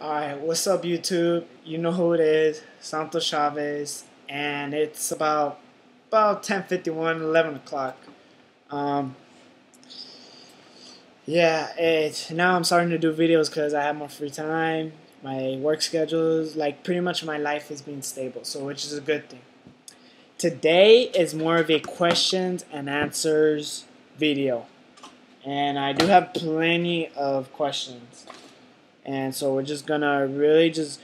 Alright, what's up YouTube? You know who it is, Santos Chavez, and it's about about 10:51, 11 o'clock. Um, yeah, now I'm starting to do videos because I have more free time. My work schedule is like pretty much my life is being stable, so which is a good thing. Today is more of a questions and answers video, and I do have plenty of questions. And so we're just gonna really just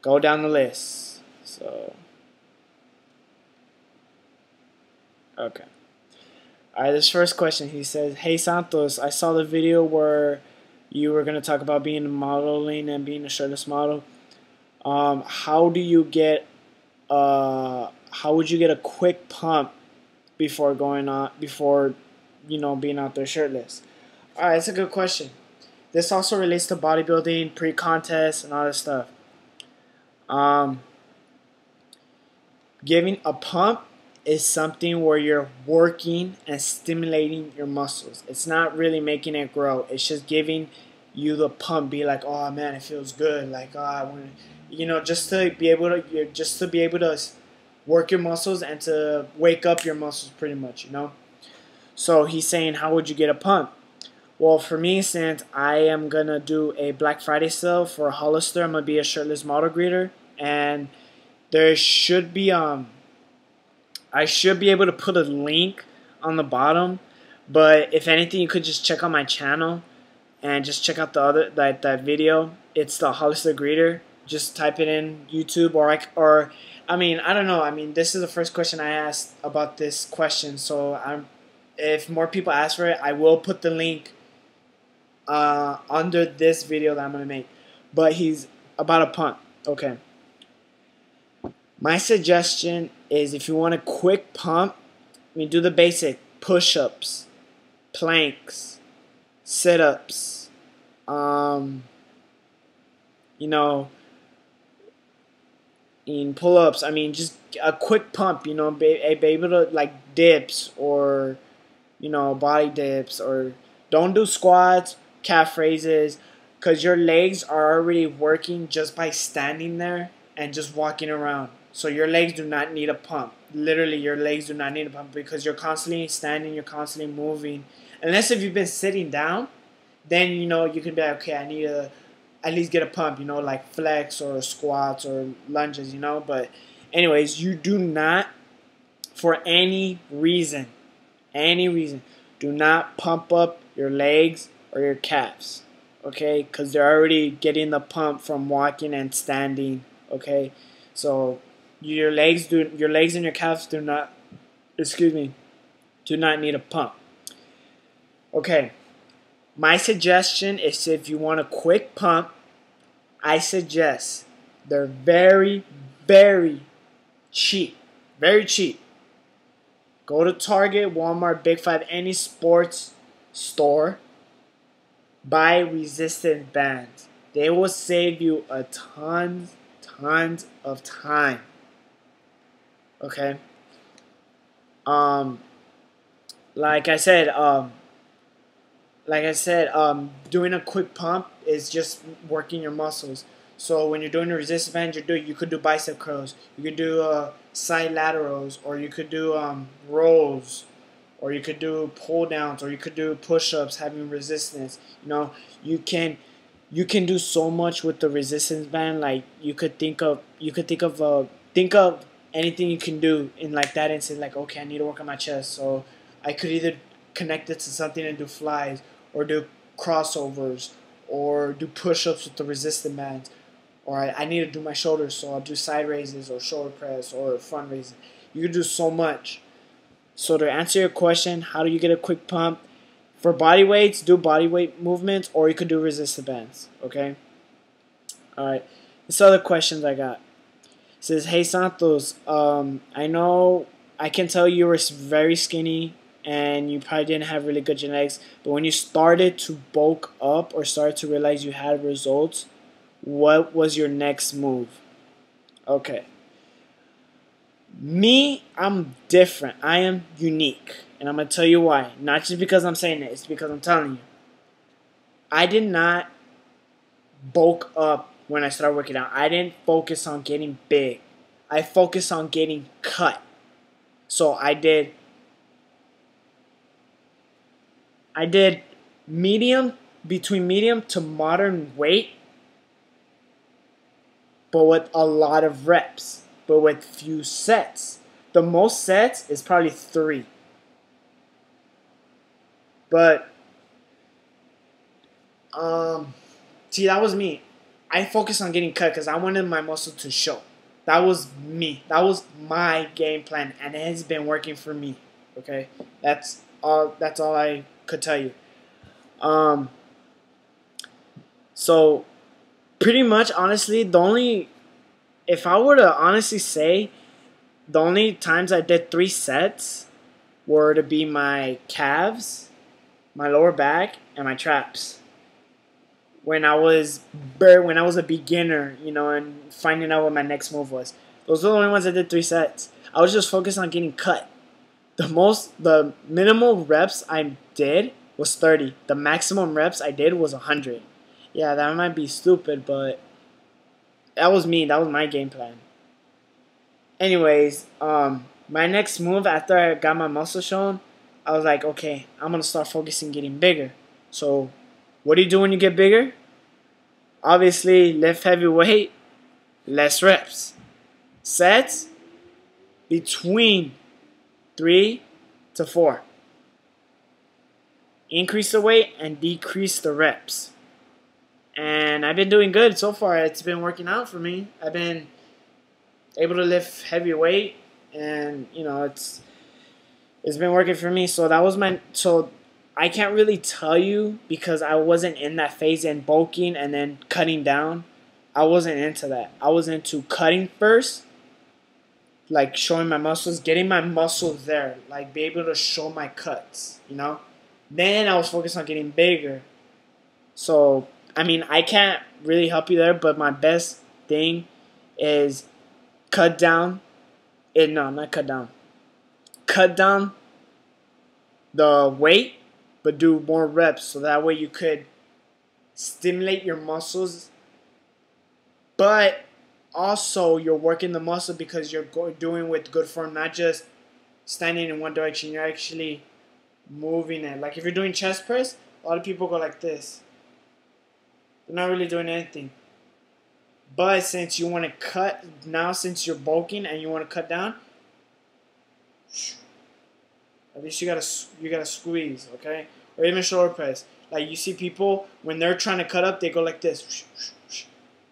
go down the list. So, okay. All right, this first question, he says, Hey Santos, I saw the video where you were gonna talk about being modeling and being a shirtless model. Um, how do you get, uh, how would you get a quick pump before going on, before, you know, being out there shirtless? All right, that's a good question. This also relates to bodybuilding, pre-contest, and all this stuff. Um, giving a pump is something where you're working and stimulating your muscles. It's not really making it grow. It's just giving you the pump. Be like, oh man, it feels good. Like, oh, I want you know, just to be able to, just to be able to work your muscles and to wake up your muscles, pretty much. You know. So he's saying, how would you get a pump? Well, for me, since I am gonna do a Black Friday sale for Hollister, I'm gonna be a shirtless model greeter, and there should be um, I should be able to put a link on the bottom, but if anything, you could just check out my channel and just check out the other that that video. It's the Hollister greeter. Just type it in YouTube or I or I mean I don't know. I mean this is the first question I asked about this question, so I'm if more people ask for it, I will put the link uh, under this video that I'm going to make. But he's about a punt. Okay. My suggestion is if you want a quick pump, mean, do the basic push-ups, planks, sit-ups, um, you know, in pull-ups. I mean, just a quick pump. You know, be, be able to like dips or you know body dips or don't do squats calf raises because your legs are already working just by standing there and just walking around. So your legs do not need a pump. Literally, your legs do not need a pump because you're constantly standing, you're constantly moving. Unless if you've been sitting down, then you know you can be like, okay, I need to at least get a pump, you know, like flex or squats or lunges, you know. But anyways, you do not, for any reason, any reason, do not pump up your legs or your calves, okay? Because they're already getting the pump from walking and standing, okay? So your legs do your legs and your calves do not, excuse me, do not need a pump. Okay, my suggestion is if you want a quick pump, I suggest they're very, very cheap, very cheap. Go to Target, Walmart, Big Five, any sports store buy resistant bands. They will save you a ton, tons of time. Okay. Um, like I said, um, like I said, um, doing a quick pump is just working your muscles. So when you're doing a resistance band, you do you could do bicep curls, you could do uh, side laterals, or you could do um, rolls or you could do pull downs or you could do push-ups having resistance you know? You can you can do so much with the resistance band like you could think of you could think of uh think of anything you can do in like that instant like okay I need to work on my chest so I could either connect it to something and do flies or do crossovers or do push-ups with the resistance bands or I, I need to do my shoulders so I'll do side raises or shoulder press or front raises. You can do so much so to answer your question, how do you get a quick pump? For body weights, do body weight movements, or you could do resistance bands. Okay. All right. This other questions I got. It says, "Hey Santos, um, I know I can tell you were very skinny and you probably didn't have really good genetics, but when you started to bulk up or started to realize you had results, what was your next move?" Okay. Me, I'm different. I am unique. And I'm going to tell you why. Not just because I'm saying it, it's because I'm telling you. I did not bulk up when I started working out. I didn't focus on getting big. I focused on getting cut. So I did I did medium between medium to modern weight but with a lot of reps, but with few sets. The most sets is probably 3. But um see that was me. I focused on getting cut because I wanted my muscle to show. That was me. That was my game plan, and it has been working for me. Okay, that's all. That's all I could tell you. Um. So, pretty much, honestly, the only, if I were to honestly say, the only times I did three sets were to be my calves, my lower back, and my traps when I was when I was a beginner, you know, and finding out what my next move was. Those are the only ones I did three sets. I was just focused on getting cut. The most, the minimal reps I did was 30. The maximum reps I did was 100. Yeah, that might be stupid, but that was me. That was my game plan. Anyways, um, my next move after I got my muscle shown, I was like, okay, I'm gonna start focusing getting bigger. So what do you do when you get bigger? Obviously, lift heavy weight, less reps. Sets between three to four. Increase the weight and decrease the reps. And I've been doing good so far. It's been working out for me. I've been able to lift heavy weight and you know it's it's been working for me. So that was my so I can't really tell you because I wasn't in that phase in bulking and then cutting down. I wasn't into that. I was into cutting first, like showing my muscles, getting my muscles there, like be able to show my cuts, you know? Then I was focused on getting bigger. So, I mean, I can't really help you there, but my best thing is cut down. It, no, not cut down. Cut down the weight but do more reps so that way you could stimulate your muscles but also you're working the muscle because you're doing with good form not just standing in one direction you're actually moving it like if you're doing chest press a lot of people go like this they're not really doing anything but since you want to cut now since you're bulking and you want to cut down at least you gotta you gotta squeeze, okay? Or even shoulder press. Like you see people when they're trying to cut up, they go like this.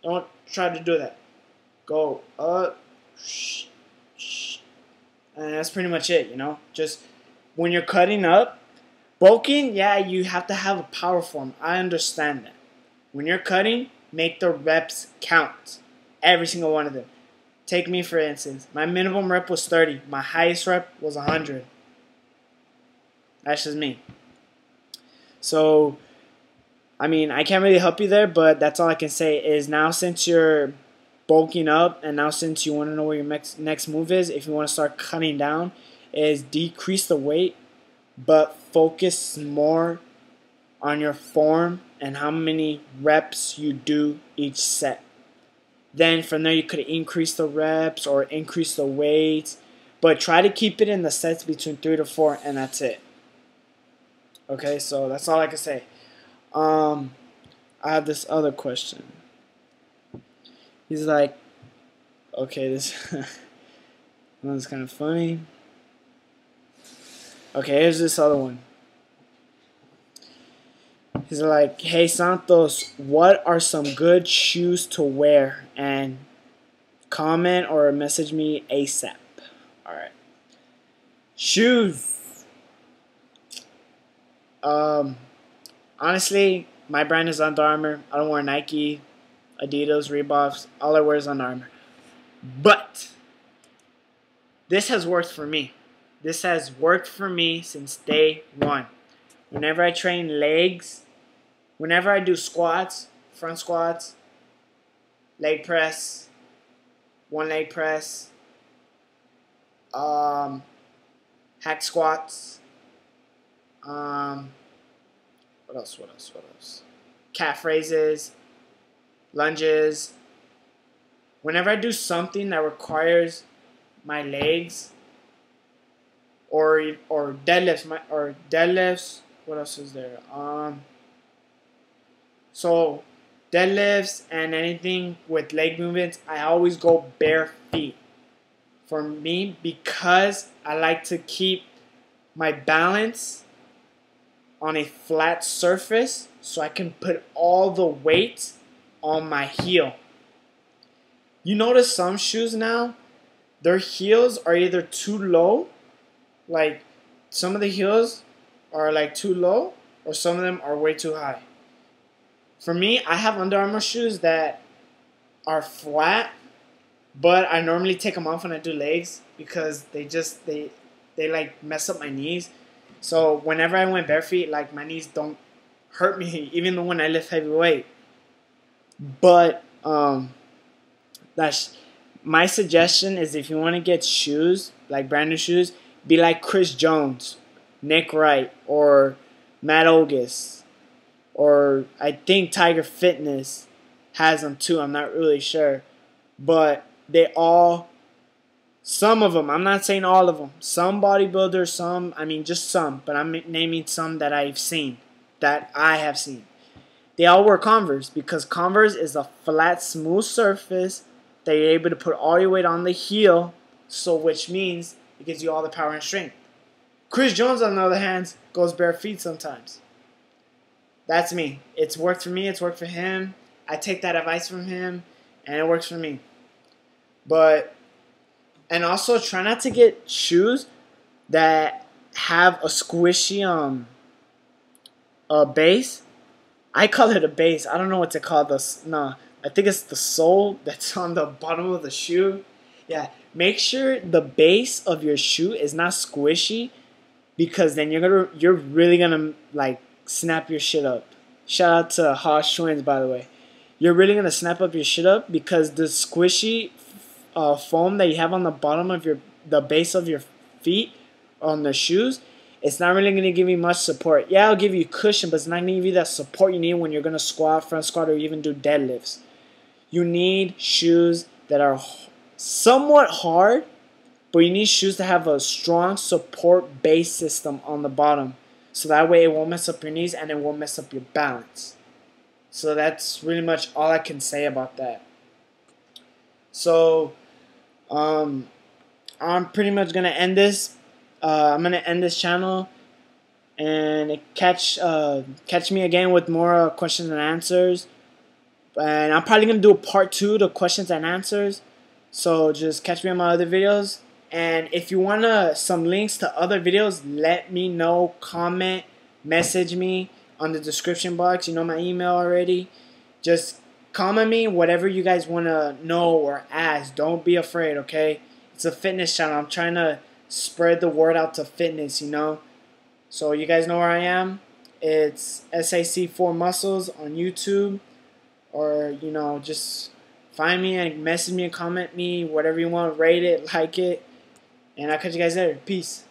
Don't try to do that. Go up, and that's pretty much it. You know, just when you're cutting up, bulking, yeah, you have to have a power form. I understand that. When you're cutting, make the reps count. Every single one of them. Take me for instance. My minimum rep was 30. My highest rep was 100. That's just me. So, I mean, I can't really help you there, but that's all I can say is now since you're bulking up and now since you want to know where your next next move is, if you want to start cutting down, is decrease the weight, but focus more on your form and how many reps you do each set. Then from there you could increase the reps or increase the weights, but try to keep it in the sets between 3 to 4 and that's it. Okay, so that's all I can say. Um, I have this other question. He's like, okay, this one's kind of funny. Okay, here's this other one. He's like, hey Santos, what are some good shoes to wear? And comment or message me ASAP. Alright. Shoes. Um, honestly, my brand is Under Armour. I don't wear Nike, Adidas, Reeboks. All I wear is Under Armour. But this has worked for me. This has worked for me since day one. Whenever I train legs, whenever I do squats, front squats, leg press, one leg press, um, hack squats, um, what else? What else? What else? Calf raises. lunges. Whenever I do something that requires my legs or or deadlifts my or deadlifts what else is there um so deadlifts and anything with leg movements I always go bare feet for me because I like to keep my balance on a flat surface so I can put all the weight on my heel. You notice some shoes now, their heels are either too low, like some of the heels are like too low, or some of them are way too high. For me, I have Under Armour shoes that are flat, but I normally take them off when I do legs because they just they they like mess up my knees. So whenever I went bare feet, like my knees don't hurt me, even when I lift heavy weight. But um, that's my suggestion is if you want to get shoes like brand new shoes, be like Chris Jones, Nick Wright, or Matt Ogus, or I think Tiger Fitness has them too. I'm not really sure, but they all some of them, I'm not saying all of them. Some bodybuilders, some, I mean, just some, but I'm naming some that I've seen, that I have seen. They all wear Converse because Converse is a flat, smooth surface that you're able to put all your weight on the heel, so which means it gives you all the power and strength. Chris Jones, on the other hand, goes bare feet sometimes. That's me. It's worked for me, it's worked for him. I take that advice from him, and it works for me. But and also try not to get shoes that have a squishy um a base. I call it a base. I don't know what to call this. Nah, I think it's the sole that's on the bottom of the shoe. Yeah, make sure the base of your shoe is not squishy because then you're gonna you're really gonna like snap your shit up. Shout out to Hodge Twins by the way. You're really gonna snap up your shit up because the squishy uh, foam that you have on the bottom of your the base of your feet on the shoes, it's not really to give you much support. Yeah, it'll give you cushion, but it's not to give you that support you need when you're to squat, front squat, or even do deadlifts. You need shoes that are somewhat hard, but you need shoes that have a strong support base system on the bottom. So that way it won't mess up your knees and it won't mess up your balance. So that's really much all I can say about that. So um, I'm pretty much gonna end this. Uh, I'm gonna end this channel and catch uh, catch me again with more uh, questions and answers. And I'm probably gonna do a part two to questions and answers. So just catch me on my other videos. And if you wanna uh, some links to other videos, let me know. Comment, message me on the description box. You know my email already. Just comment me whatever you guys want to know or ask. Don't be afraid, okay? It's a fitness channel. I'm trying to spread the word out to fitness, you know? So you guys know where I am. It's SAC4 Muscles on YouTube. Or, you know, just find me and message me and comment me, whatever you want. Rate it, like it. And I'll catch you guys later. Peace.